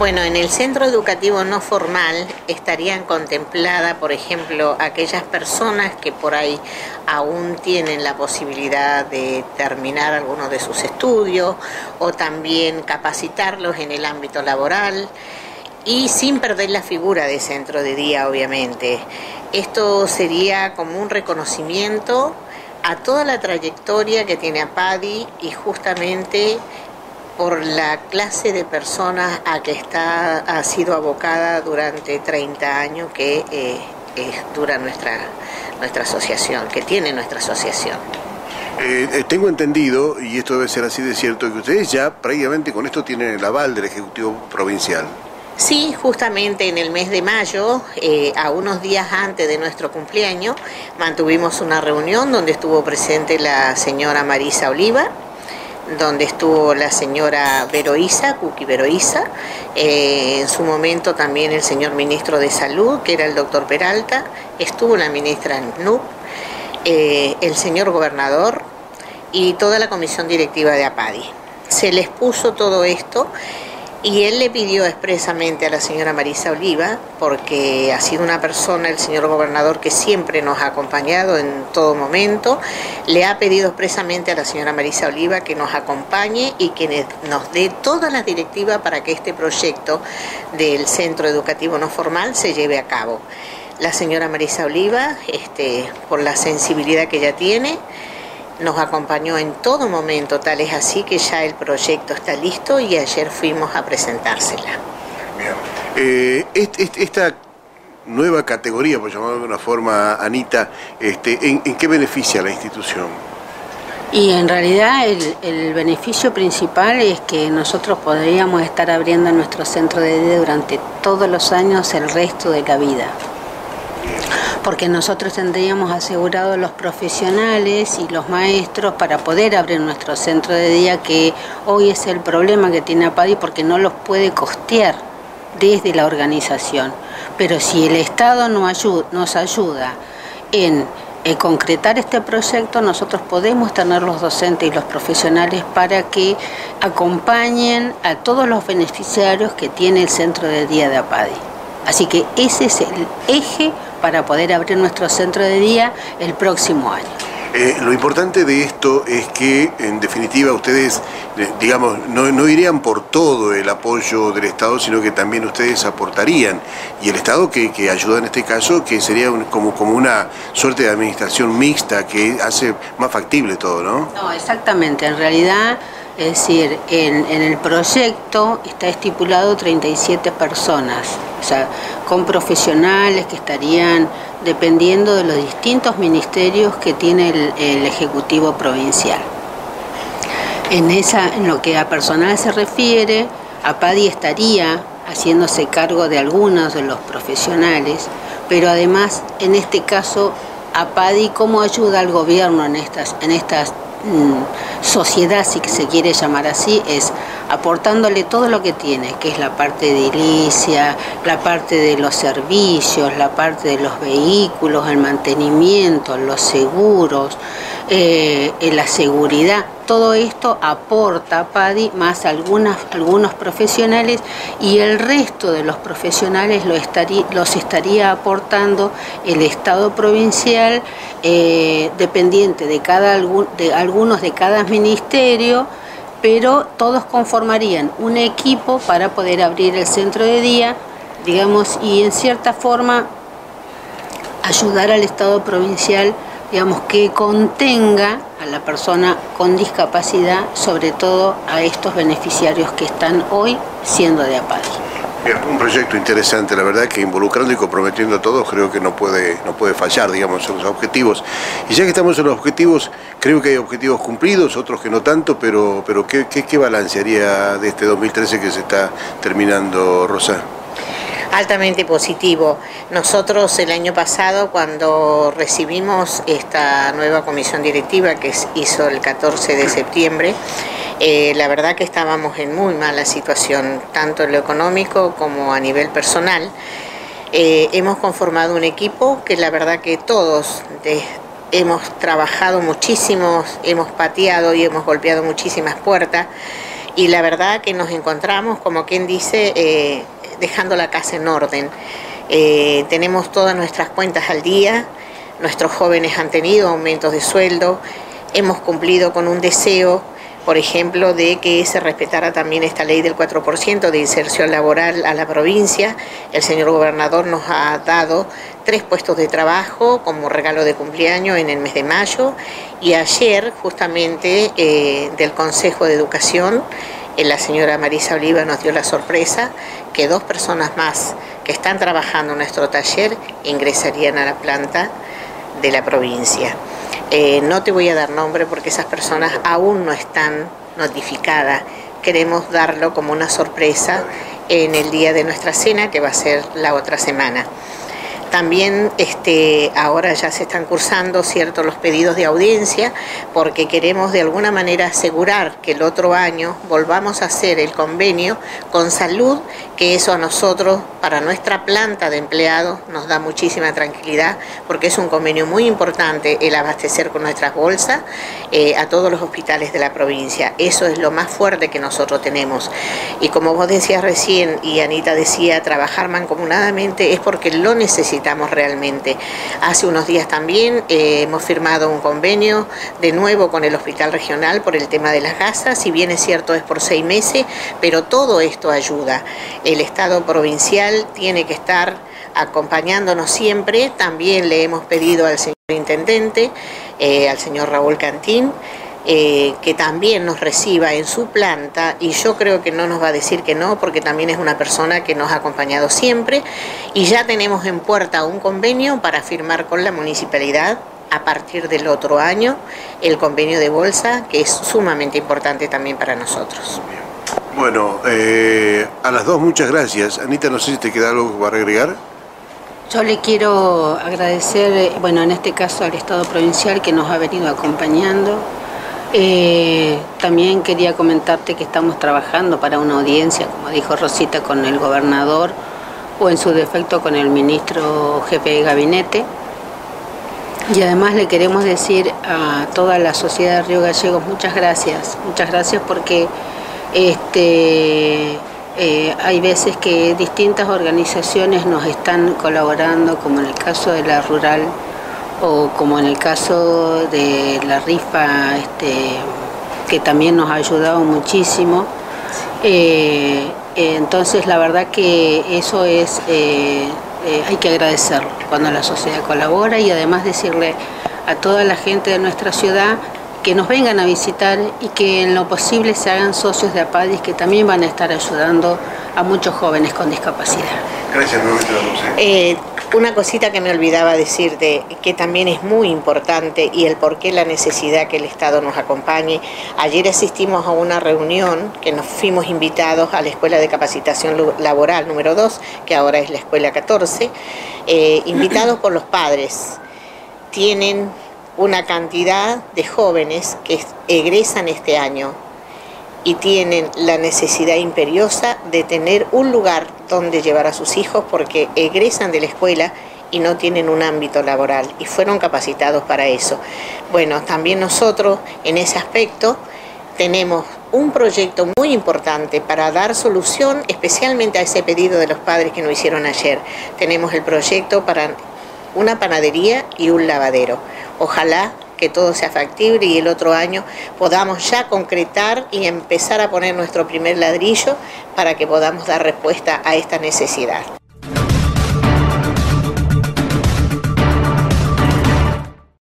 Bueno, en el centro educativo no formal estarían contempladas, por ejemplo, aquellas personas que por ahí aún tienen la posibilidad de terminar algunos de sus estudios o también capacitarlos en el ámbito laboral y sin perder la figura de centro de día, obviamente. Esto sería como un reconocimiento a toda la trayectoria que tiene APADI y justamente por la clase de personas a que está, ha sido abocada durante 30 años que eh, dura nuestra, nuestra asociación, que tiene nuestra asociación. Eh, eh, tengo entendido, y esto debe ser así de cierto, que ustedes ya prácticamente con esto tienen el aval del Ejecutivo Provincial. Sí, justamente en el mes de mayo, a unos días antes de nuestro cumpleaños, mantuvimos una reunión donde estuvo presente la señora Marisa Oliva, donde estuvo la señora Veroiza, Cuqui Veroiza, eh, en su momento también el señor ministro de Salud, que era el doctor Peralta, estuvo la ministra NUP, eh, el señor gobernador y toda la comisión directiva de APADI. Se les puso todo esto y él le pidió expresamente a la señora Marisa Oliva, porque ha sido una persona, el señor gobernador, que siempre nos ha acompañado en todo momento, le ha pedido expresamente a la señora Marisa Oliva que nos acompañe y que nos dé todas las directivas para que este proyecto del centro educativo no formal se lleve a cabo. La señora Marisa Oliva, este, por la sensibilidad que ella tiene, nos acompañó en todo momento, tal es así que ya el proyecto está listo y ayer fuimos a presentársela. Bien. Eh, esta nueva categoría, por llamarlo de una forma, Anita, este, ¿en, qué beneficia a la institución? Y en realidad el, el, beneficio principal es que nosotros podríamos estar abriendo nuestro centro de día durante todos los años el resto de la vida porque nosotros tendríamos asegurados los profesionales y los maestros para poder abrir nuestro centro de día, que hoy es el problema que tiene APADI porque no los puede costear desde la organización. Pero si el Estado nos ayuda en concretar este proyecto, nosotros podemos tener los docentes y los profesionales para que acompañen a todos los beneficiarios que tiene el centro de día de APADI. Así que ese es el eje para poder abrir nuestro centro de día el próximo año. Eh, lo importante de esto es que, en definitiva, ustedes, eh, digamos, no, irían por todo el apoyo del Estado, sino que también ustedes aportarían. Y el Estado que, ayuda en este caso, que sería como, como una suerte de administración mixta que hace más factible todo, ¿no? No, exactamente. En realidad es decir, en, el proyecto está estipulado 37 personas, o sea, con profesionales que estarían dependiendo de los distintos ministerios que tiene el, Ejecutivo Provincial. En, esa, en lo que a personal se refiere, APADI estaría haciéndose cargo de algunos de los profesionales, pero además, en este caso, APADI, ¿cómo ayuda al gobierno en estas, en estas Mm, sociedad, si se quiere llamar así, es aportándole todo lo que tiene, que es la parte de edilicia, la parte de los servicios, la parte de los vehículos, el mantenimiento, los seguros, eh, la seguridad. Todo esto aporta PADI más algunos profesionales y el resto de los profesionales lo los estaría aportando el Estado provincial eh, dependiente de, cada, de algunos de cada ministerio pero todos conformarían un equipo para poder abrir el centro de día, digamos, y en cierta forma ayudar al Estado provincial, digamos, que contenga a la persona con discapacidad, sobre todo a estos beneficiarios que están hoy siendo de APADI un proyecto interesante, la verdad que involucrando y comprometiendo a todos creo que no puede, no puede fallar, digamos, en los objetivos. Y ya que estamos en los objetivos, creo que hay objetivos cumplidos, otros que no tanto, pero, pero ¿qué, qué, qué balance haría de este 2013 que se está terminando, Rosa? Altamente positivo. Nosotros el año pasado, cuando recibimos esta nueva comisión directiva que hizo el 14 de septiembre, eh, la verdad que estábamos en muy mala situación, tanto en lo económico como a nivel personal. Eh, hemos conformado un equipo que la verdad que todos hemos trabajado muchísimo, hemos pateado y hemos golpeado muchísimas puertas y la verdad que nos encontramos, como quien dice, eh, dejando la casa en orden. Eh, tenemos todas nuestras cuentas al día, nuestros jóvenes han tenido aumentos de sueldo, hemos cumplido con un deseo por ejemplo, de que se respetara también esta ley del 4% de inserción laboral a la provincia. El señor gobernador nos ha dado tres puestos de trabajo como regalo de cumpleaños en el mes de mayo y ayer justamente eh, del Consejo de Educación la señora Marisa Oliva nos dio la sorpresa que dos personas más que están trabajando en nuestro taller ingresarían a la planta de la provincia. Eh, no te voy a dar nombre porque esas personas aún no están notificadas. Queremos darlo como una sorpresa en el día de nuestra cena, que va a ser la otra semana. También este, ahora ya se están cursando ciertos los pedidos de audiencia porque queremos de alguna manera asegurar que el otro año volvamos a hacer el convenio con salud, que eso a nosotros, para nuestra planta de empleados, nos da muchísima tranquilidad porque es un convenio muy importante el abastecer con nuestras bolsas eh, a todos los hospitales de la provincia. Eso es lo más fuerte que nosotros tenemos. Y como vos decías recién y Anita decía, trabajar mancomunadamente es porque lo necesitamos realmente. Hace unos días también eh, hemos firmado un convenio de nuevo con el Hospital Regional por el tema de las gasas, si bien es cierto es por seis meses, pero todo esto ayuda. El Estado provincial tiene que estar acompañándonos siempre, también le hemos pedido al señor Intendente, eh, al señor Raúl Cantín, eh, que también nos reciba en su planta y yo creo que no nos va a decir que no porque también es una persona que nos ha acompañado siempre y ya tenemos en puerta un convenio para firmar con la municipalidad a partir del otro año el convenio de bolsa que es sumamente importante también para nosotros. Bueno, eh, a las dos muchas gracias. Anita, no sé si te queda algo para agregar. Yo le quiero agradecer, eh, bueno, en este caso al Estado provincial que nos ha venido acompañando, eh, también quería comentarte que estamos trabajando para una audiencia, como dijo Rosita, con el gobernador o en su defecto con el ministro jefe de gabinete. Y además le queremos decir a toda la sociedad de Río Gallegos muchas gracias, muchas gracias porque este, eh, hay veces que distintas organizaciones nos están colaborando, como en el caso de la Rural o como en el caso de la rifa, este, que también nos ha ayudado muchísimo. Eh, entonces la verdad que eso es, eh, eh, hay que agradecerlo cuando la sociedad colabora y además decirle a toda la gente de nuestra ciudad que nos vengan a visitar y que en lo posible se hagan socios de APADIS que también van a estar ayudando a muchos jóvenes con discapacidad. Gracias nuevamente, Una cosita que me olvidaba decirte, que también es muy importante y el por qué la necesidad que el Estado nos acompañe. Ayer asistimos a una reunión que nos fuimos invitados a la Escuela de Capacitación Laboral número 2, que ahora es la Escuela 14, eh, invitados por los padres. Tienen una cantidad de jóvenes que egresan este año y tienen la necesidad imperiosa de tener un lugar donde llevar a sus hijos porque egresan de la escuela y no tienen un ámbito laboral y fueron capacitados para eso. Bueno, también nosotros en ese aspecto tenemos un proyecto muy importante para dar solución especialmente a ese pedido de los padres que nos hicieron ayer. Tenemos el proyecto para una panadería y un lavadero. Ojalá que todo sea factible y el otro año podamos ya concretar y empezar a poner nuestro primer ladrillo para que podamos dar respuesta a esta necesidad.